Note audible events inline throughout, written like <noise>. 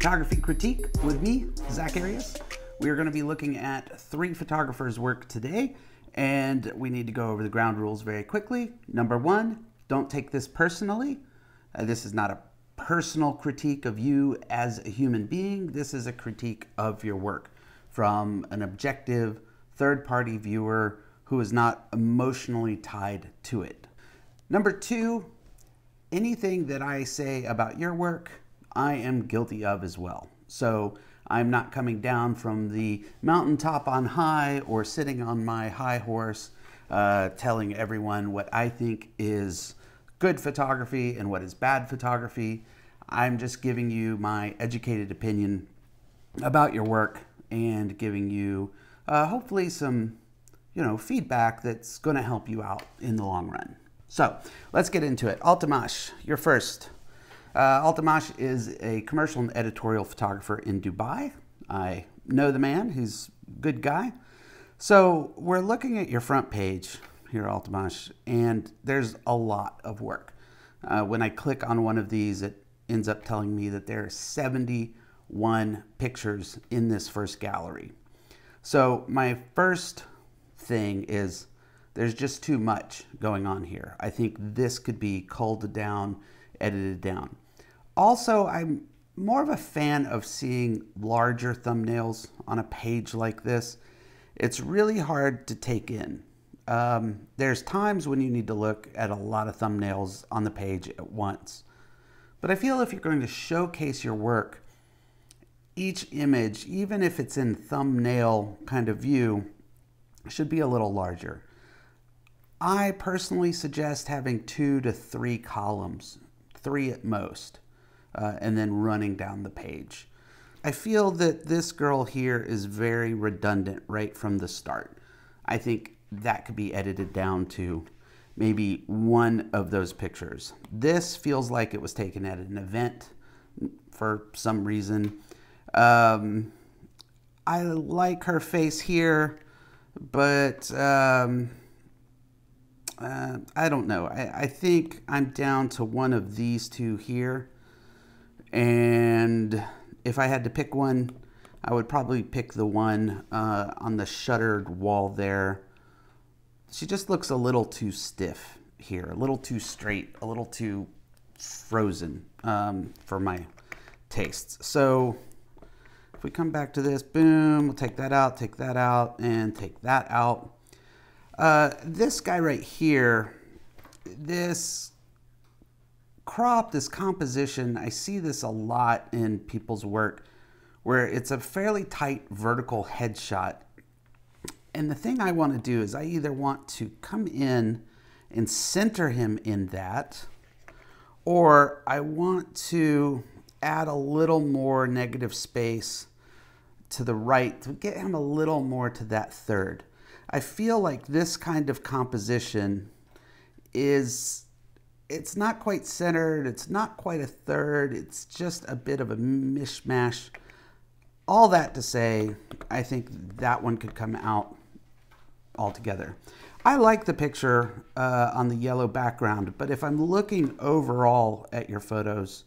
Photography Critique with me, Zack Arias. We are going to be looking at three photographers' work today, and we need to go over the ground rules very quickly. Number one, don't take this personally. Uh, this is not a personal critique of you as a human being. This is a critique of your work from an objective third party viewer who is not emotionally tied to it. Number two, anything that I say about your work, I am guilty of as well. So I'm not coming down from the mountaintop on high or sitting on my high horse uh, telling everyone what I think is good photography and what is bad photography. I'm just giving you my educated opinion about your work and giving you uh, hopefully some you know feedback that's going to help you out in the long run. So let's get into it. Altamash, you're first. Uh, Altamash is a commercial and editorial photographer in Dubai. I know the man, he's a good guy. So we're looking at your front page here, Altamash, and there's a lot of work. Uh, when I click on one of these, it ends up telling me that there are 71 pictures in this first gallery. So my first thing is there's just too much going on here. I think this could be culled down, edited down. Also, I'm more of a fan of seeing larger thumbnails on a page like this. It's really hard to take in. Um, there's times when you need to look at a lot of thumbnails on the page at once. But I feel if you're going to showcase your work, each image, even if it's in thumbnail kind of view, should be a little larger. I personally suggest having two to three columns, three at most, uh, and then running down the page. I feel that this girl here is very redundant right from the start. I think that could be edited down to maybe one of those pictures. This feels like it was taken at an event for some reason. Um, I like her face here, but um, uh, I don't know. I, I think I'm down to one of these two here. And if I had to pick one, I would probably pick the one uh, on the shuttered wall there. She just looks a little too stiff here, a little too straight, a little too frozen um, for my tastes. So if we come back to this, boom, we'll take that out, take that out, and take that out. Uh, this guy right here, this crop, this composition, I see this a lot in people's work where it's a fairly tight vertical headshot. And the thing I want to do is I either want to come in and center him in that, or I want to add a little more negative space to the right to get him a little more to that third. I feel like this kind of composition is it's not quite centered, it's not quite a third, it's just a bit of a mishmash. All that to say, I think that one could come out altogether. I like the picture uh, on the yellow background, but if I'm looking overall at your photos,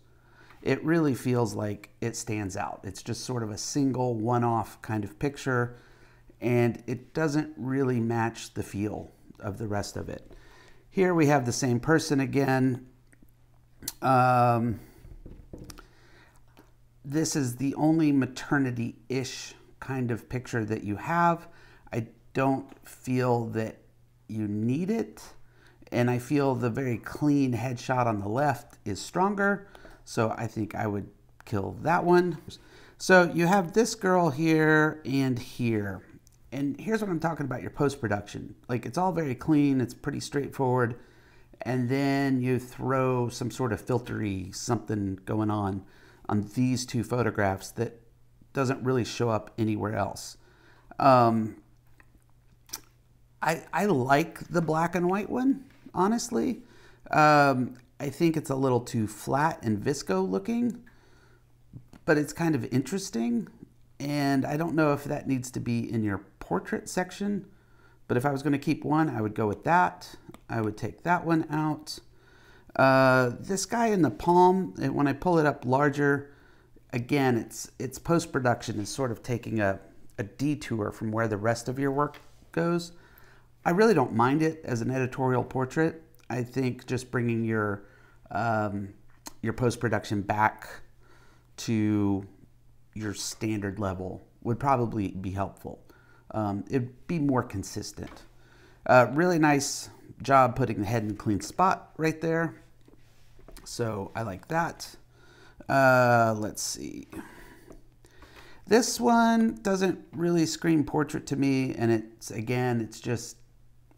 it really feels like it stands out. It's just sort of a single one-off kind of picture and it doesn't really match the feel of the rest of it. Here we have the same person again. Um, this is the only maternity-ish kind of picture that you have. I don't feel that you need it. And I feel the very clean headshot on the left is stronger. So I think I would kill that one. So you have this girl here and here and here's what I'm talking about your post production. Like it's all very clean, it's pretty straightforward, and then you throw some sort of filtery something going on on these two photographs that doesn't really show up anywhere else. Um, I, I like the black and white one, honestly. Um, I think it's a little too flat and VSCO looking, but it's kind of interesting. And I don't know if that needs to be in your portrait section. But if I was going to keep one, I would go with that. I would take that one out. Uh, this guy in the palm, when I pull it up larger, again, it's it's post production is sort of taking a, a detour from where the rest of your work goes. I really don't mind it as an editorial portrait. I think just bringing your um, your post production back to your standard level would probably be helpful. Um, it'd be more consistent. Uh, really nice job putting the head in a clean spot right there. So I like that. Uh, let's see. This one doesn't really scream portrait to me, and it's again, it's just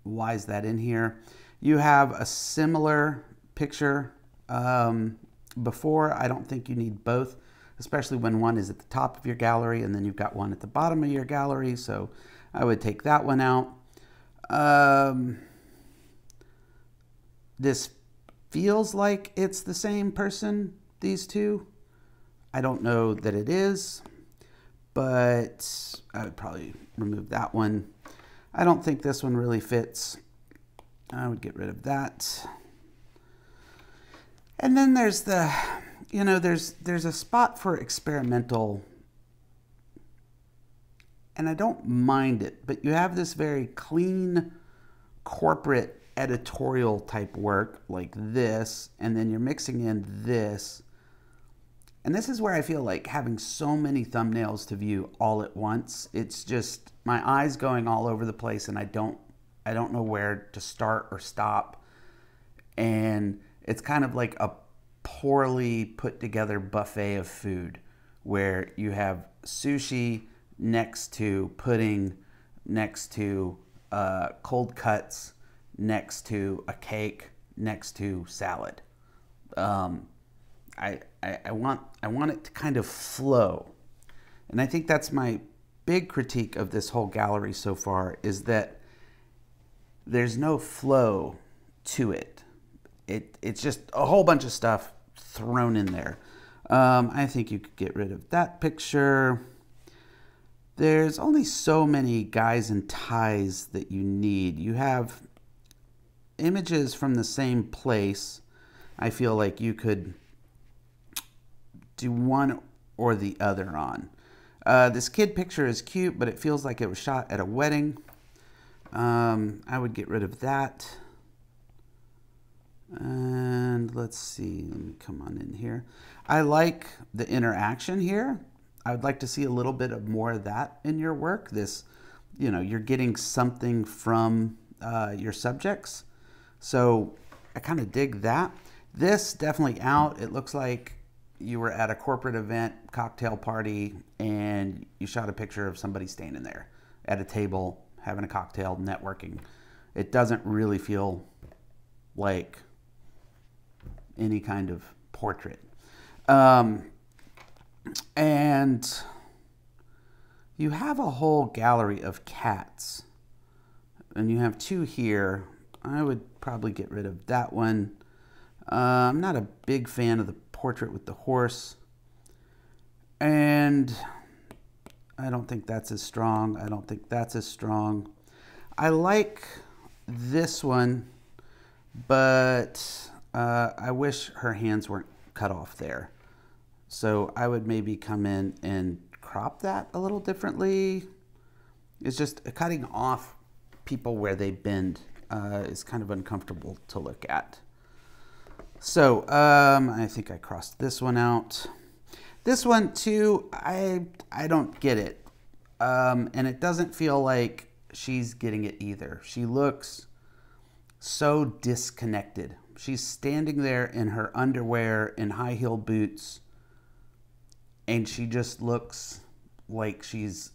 why is that in here? You have a similar picture um, before. I don't think you need both, especially when one is at the top of your gallery and then you've got one at the bottom of your gallery. So I would take that one out. Um, this feels like it's the same person, these two. I don't know that it is, but I would probably remove that one. I don't think this one really fits. I would get rid of that. And then there's the, you know, there's there's a spot for experimental and I don't mind it, but you have this very clean corporate editorial type work like this, and then you're mixing in this. And this is where I feel like having so many thumbnails to view all at once, it's just my eyes going all over the place and I don't I don't know where to start or stop. And it's kind of like a poorly put together buffet of food where you have sushi next to pudding, next to uh, cold cuts, next to a cake, next to salad. Um, I, I, I, want, I want it to kind of flow. And I think that's my big critique of this whole gallery so far is that there's no flow to it. it it's just a whole bunch of stuff thrown in there. Um, I think you could get rid of that picture. There's only so many guys in ties that you need. You have images from the same place. I feel like you could do one or the other on. Uh, this kid picture is cute, but it feels like it was shot at a wedding. Um, I would get rid of that. And let's see, let me come on in here. I like the interaction here. I would like to see a little bit of more of that in your work. This, you know, you're getting something from uh, your subjects. So I kind of dig that. This definitely out. It looks like you were at a corporate event, cocktail party, and you shot a picture of somebody standing there at a table having a cocktail, networking. It doesn't really feel like any kind of portrait. Um, and you have a whole gallery of cats. And you have two here. I would probably get rid of that one. Uh, I'm not a big fan of the portrait with the horse. And I don't think that's as strong. I don't think that's as strong. I like this one, but uh, I wish her hands weren't cut off there. So I would maybe come in and crop that a little differently. It's just cutting off people where they bend uh, is kind of uncomfortable to look at. So um, I think I crossed this one out. This one too, I, I don't get it. Um, and it doesn't feel like she's getting it either. She looks so disconnected. She's standing there in her underwear and high heel boots, and she just looks like she's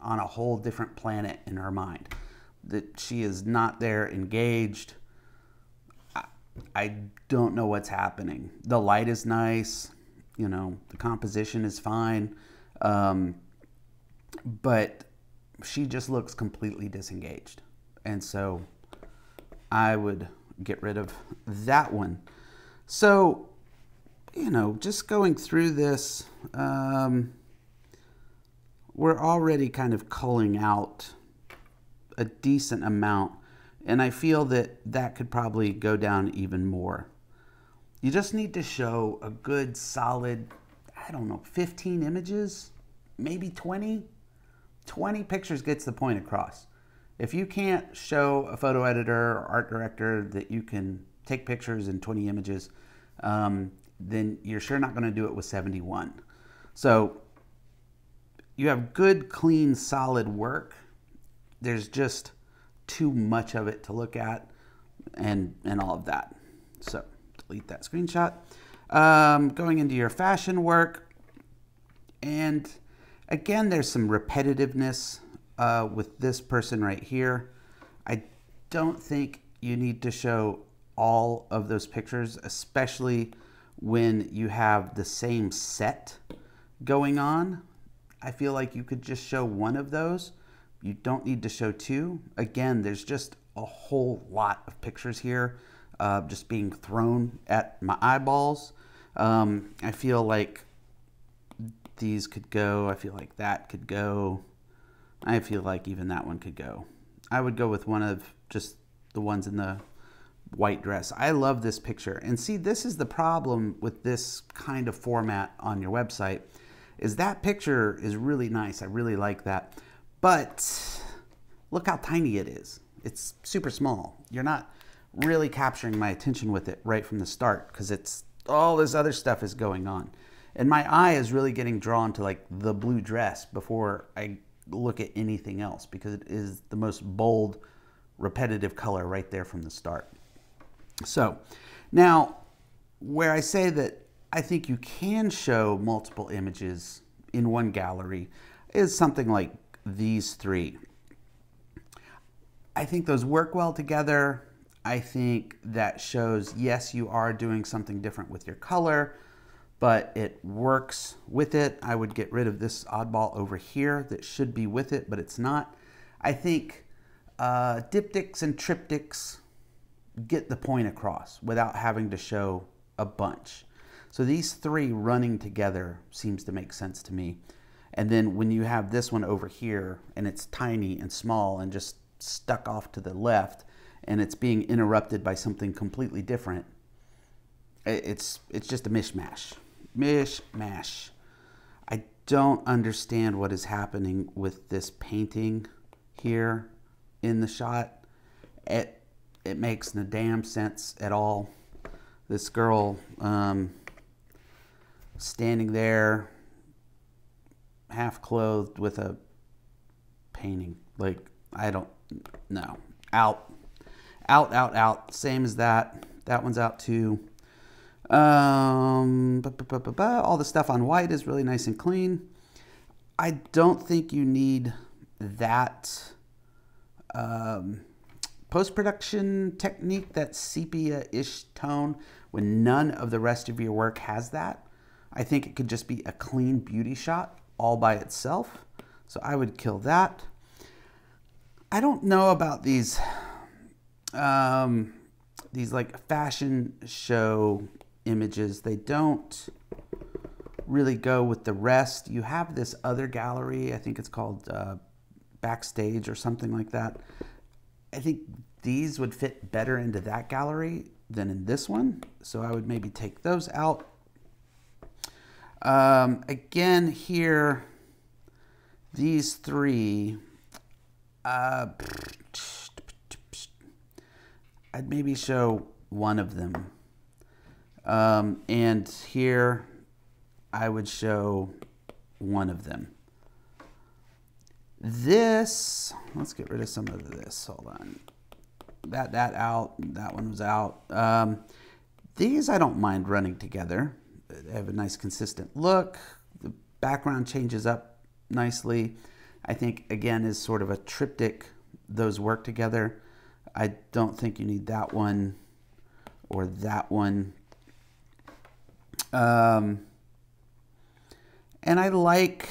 on a whole different planet in her mind. That she is not there engaged. I, don't know what's happening. The light is nice, you know, the composition is fine. Um, but she just looks completely disengaged. And so I would get rid of that one. So, you know, just going through this, um, we're already kind of culling out a decent amount. And I feel that that could probably go down even more. You just need to show a good solid, I don't know, 15 images, maybe 20. 20 pictures gets the point across. If you can't show a photo editor or art director that you can take pictures in 20 images, um, then you're sure not going to do it with 71. So you have good, clean, solid work. There's just too much of it to look at and, and all of that. So delete that screenshot. Um, going into your fashion work. And again, there's some repetitiveness uh, with this person right here. I don't think you need to show all of those pictures, especially when you have the same set going on. I feel like you could just show one of those. You don't need to show two. Again, there's just a whole lot of pictures here uh, just being thrown at my eyeballs. Um, I feel like these could go. I feel like that could go. I feel like even that one could go. I would go with one of just the ones in the white dress. I love this picture. And see, this is the problem with this kind of format on your website is that picture is really nice. I really like that. But look how tiny it is. It's super small. You're not really capturing my attention with it right from the start because it's all this other stuff is going on. And my eye is really getting drawn to like the blue dress before I look at anything else because it is the most bold, repetitive color right there from the start. So now where I say that I think you can show multiple images in one gallery is something like these three. I think those work well together. I think that shows, yes, you are doing something different with your color, but it works with it. I would get rid of this oddball over here that should be with it, but it's not. I think uh, diptychs and triptychs get the point across without having to show a bunch. So these three running together seems to make sense to me. And then when you have this one over here and it's tiny and small and just stuck off to the left and it's being interrupted by something completely different, it's, it's just a mishmash. Mishmash. I don't understand what is happening with this painting here in the shot. It, it makes no damn sense at all. This girl um, standing there, half clothed with a painting. Like, I don't know. Out. Out, out, out. Same as that. That one's out too. Um, all the stuff on white is really nice and clean. I don't think you need that. Um, post-production technique, that sepia-ish tone, when none of the rest of your work has that. I think it could just be a clean beauty shot all by itself. So I would kill that. I don't know about these, um, these like fashion show images. They don't really go with the rest. You have this other gallery, I think it's called uh, Backstage or something like that. I think these would fit better into that gallery than in this one. So I would maybe take those out. Um, again, here, these three, uh, <sniffs> I'd maybe show one of them. Um, and here, I would show one of them. This, let's get rid of some of this. Hold on. That, that out. That one was out. Um, these I don't mind running together. They have a nice consistent look. The background changes up nicely. I think, again, is sort of a triptych. Those work together. I don't think you need that one or that one. Um, and I like,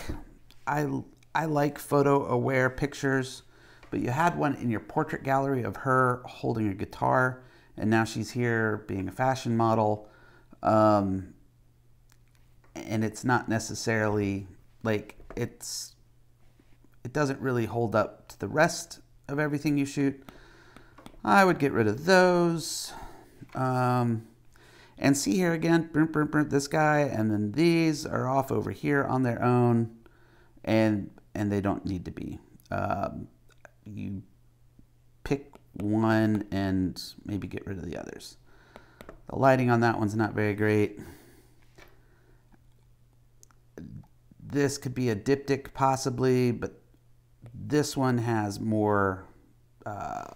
I I like photo aware pictures, but you had one in your portrait gallery of her holding a guitar, and now she's here being a fashion model. Um, and it's not necessarily like it's, it doesn't really hold up to the rest of everything you shoot. I would get rid of those. Um, And see here again, this guy, and then these are off over here on their own, and and they don't need to be. Um, you pick one and maybe get rid of the others. The lighting on that one's not very great. This could be a diptych possibly, but this one has more uh,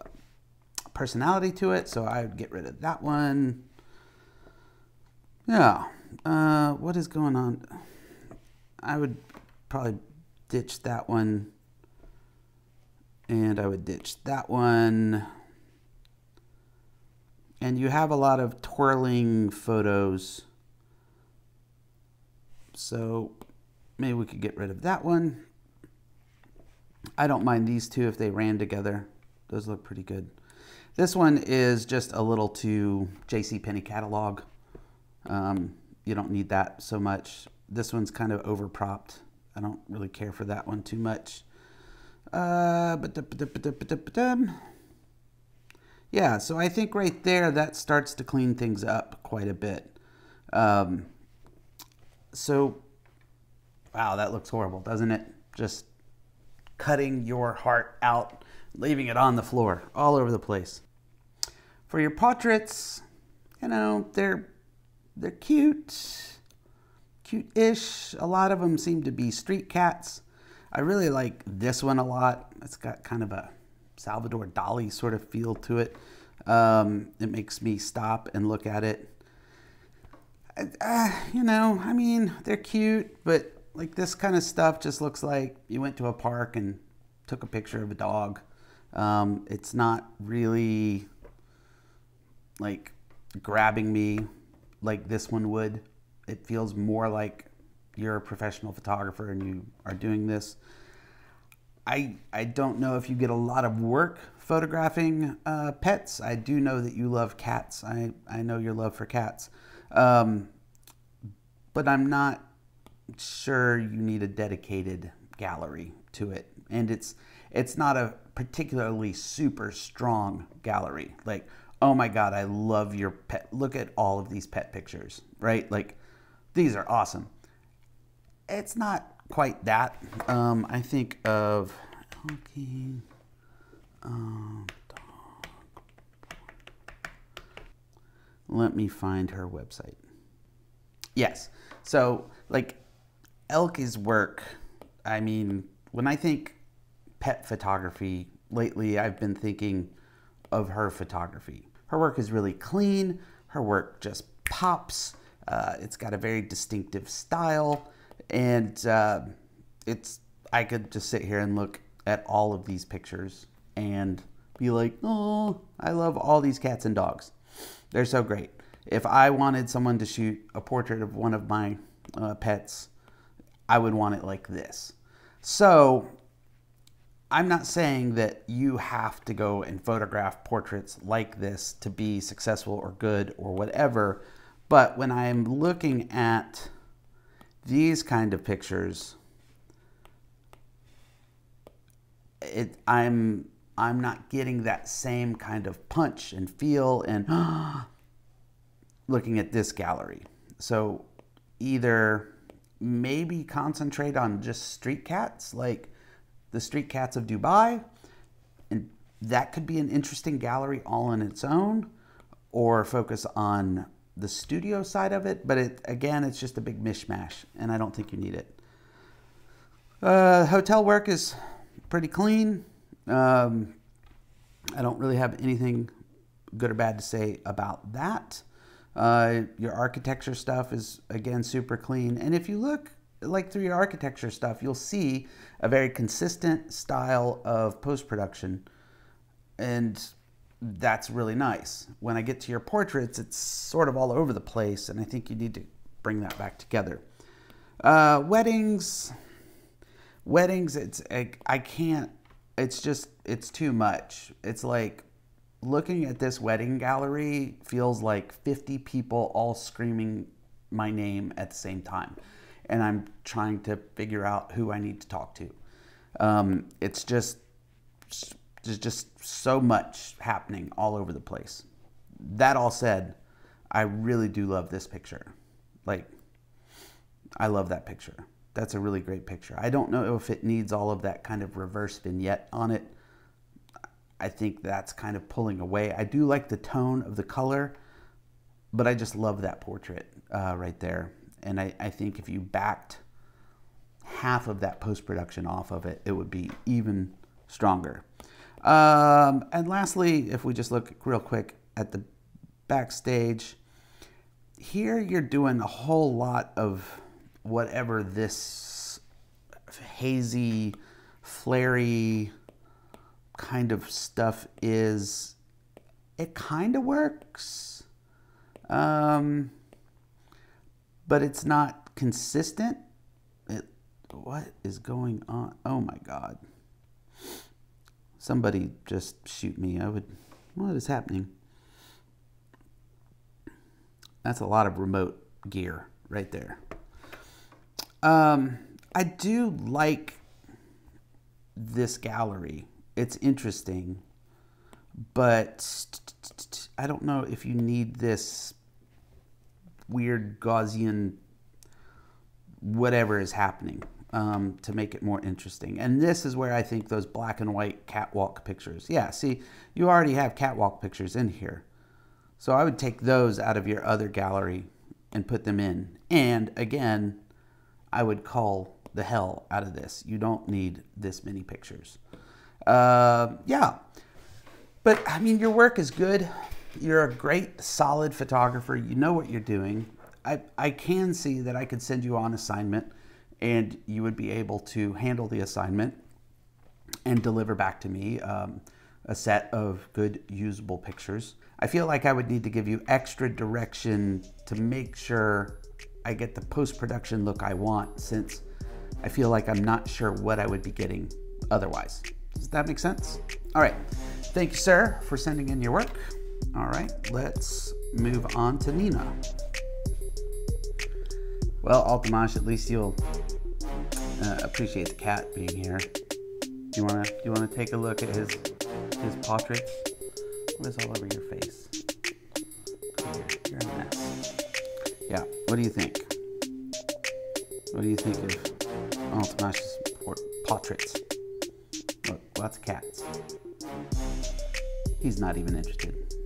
personality to it, so I would get rid of that one. Yeah, uh, what is going on? I would probably ditch that one. And I would ditch that one. And you have a lot of twirling photos. So maybe we could get rid of that one. I don't mind these two if they ran together. Those look pretty good. This one is just a little too J.C. Penney catalog. Um, you don't need that so much. This one's kind of overpropped. I don't really care for that one too much. Uh, yeah, so I think right there that starts to clean things up quite a bit. Um, so, wow, that looks horrible, doesn't it? Just cutting your heart out, leaving it on the floor, all over the place. For your portraits, you know, they're they're cute, cute-ish. A lot of them seem to be street cats. I really like this one a lot. It's got kind of a Salvador Dali sort of feel to it. Um, it makes me stop and look at it. Uh, you know, I mean, they're cute, but like this kind of stuff just looks like you went to a park and took a picture of a dog. Um, it's not really like grabbing me like this one would. It feels more like you're a professional photographer and you are doing this. I, I don't know if you get a lot of work photographing uh, pets. I do know that you love cats. I, I know your love for cats. Um, but I'm not sure you need a dedicated gallery to it. And it's it's not a particularly super strong gallery. Like, oh my god, I love your pet. Look at all of these pet pictures, right? Like these are awesome. It's not quite that. Um, I think of talking. Um, Let me find her website. Yes. So, like, Elke's work, I mean, when I think pet photography, lately I've been thinking of her photography. Her work is really clean, her work just pops, uh, it's got a very distinctive style, and uh, it's, I could just sit here and look at all of these pictures and be like, oh, I love all these cats and dogs. They're so great. If I wanted someone to shoot a portrait of one of my uh, pets, I would want it like this. So I'm not saying that you have to go and photograph portraits like this to be successful or good or whatever. But when I'm looking at these kind of pictures, it, I'm I'm not getting that same kind of punch and feel and <gasps> looking at this gallery. So either maybe concentrate on just street cats like the street cats of Dubai and that could be an interesting gallery all on its own or focus on the studio side of it but it again it's just a big mishmash and I don't think you need it. Uh, hotel work is pretty clean. Um, I don't really have anything good or bad to say about that. Uh, your architecture stuff is again super clean. And if you look like through your architecture stuff, you'll see a very consistent style of post production. And that's really nice. When I get to your portraits, it's sort of all over the place. And I think you need to bring that back together. Uh, weddings, weddings, it's, I, I can't, it's just, it's too much. It's like looking at this wedding gallery feels like 50 people all screaming my name at the same time. And I'm trying to figure out who I need to talk to. Um, it's just, there's just so much happening all over the place. That all said, I really do love this picture. Like, I love that picture. That's a really great picture. I don't know if it needs all of that kind of reverse vignette on it. I think that's kind of pulling away. I do like the tone of the color, but I just love that portrait uh, right there. And I, I think if you backed half of that post-production off of it, it would be even stronger. Um, and lastly, if we just look real quick at the backstage, here you're doing a whole lot of whatever this hazy, flary kind of stuff is. It kind of works, um, but it's not consistent. It, what is going on? Oh my God. Somebody just shoot me. I would, what is happening? That's a lot of remote gear right there. Um, I do like this gallery. It's interesting, but I don't know if you need this weird Gaussian whatever is happening um, to make it more interesting. And this is where I think those black and white catwalk pictures. Yeah, see, you already have catwalk pictures in here. So I would take those out of your other gallery and put them in. And again, I would call the hell out of this. You don't need this many pictures. Uh, yeah. But I mean, your work is good. You're a great, solid photographer. You know what you're doing. I, I can see that I could send you on assignment and you would be able to handle the assignment and deliver back to me um, a set of good usable pictures. I feel like I would need to give you extra direction to make sure I get the post-production look I want since I feel like I'm not sure what I would be getting otherwise. Does that make sense? All right. Thank you, sir, for sending in your work. All right, let's move on to Nina. Well, Altamash, at least you'll uh, appreciate the cat being here. You wanna you wanna take a look at his his portraits? What is all over your face? You're a mess. Yeah. What do you think? What do you think of Altamash's portraits? Look, lots of cats. He's not even interested.